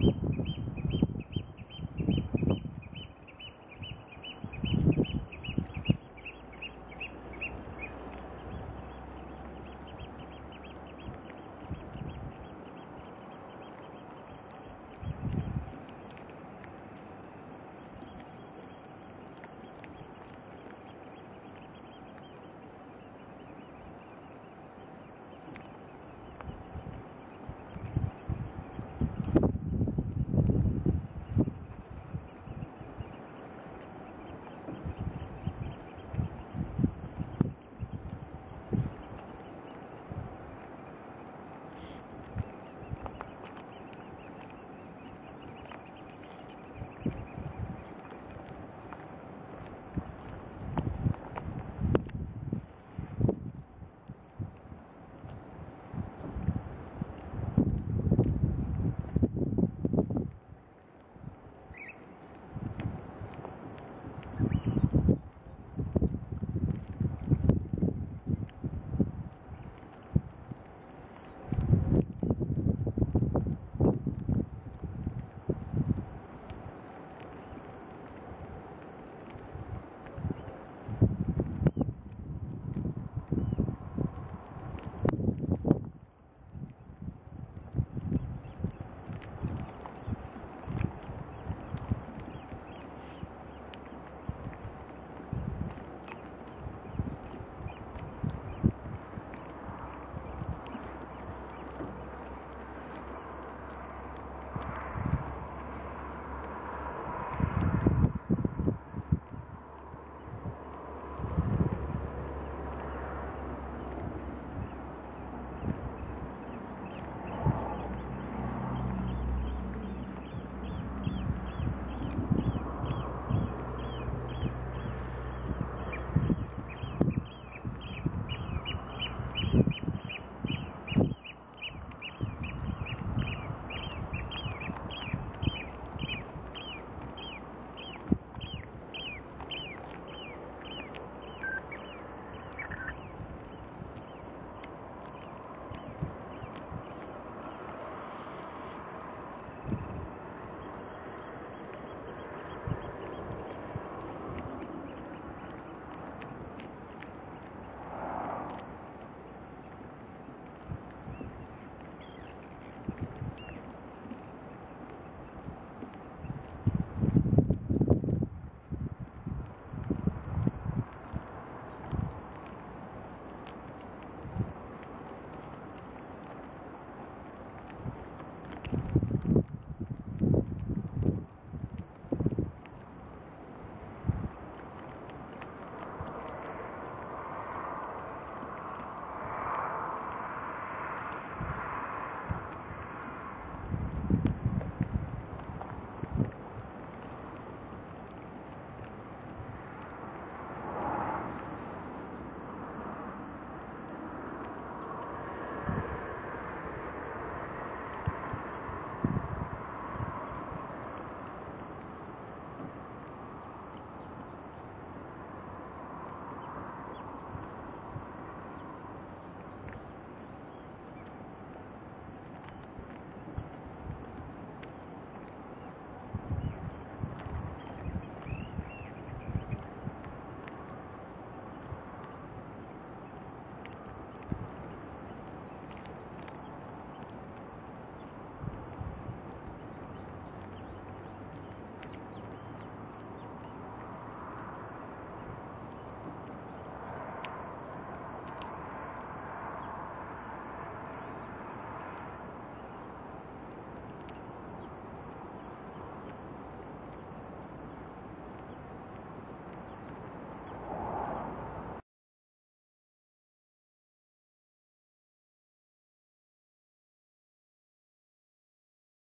you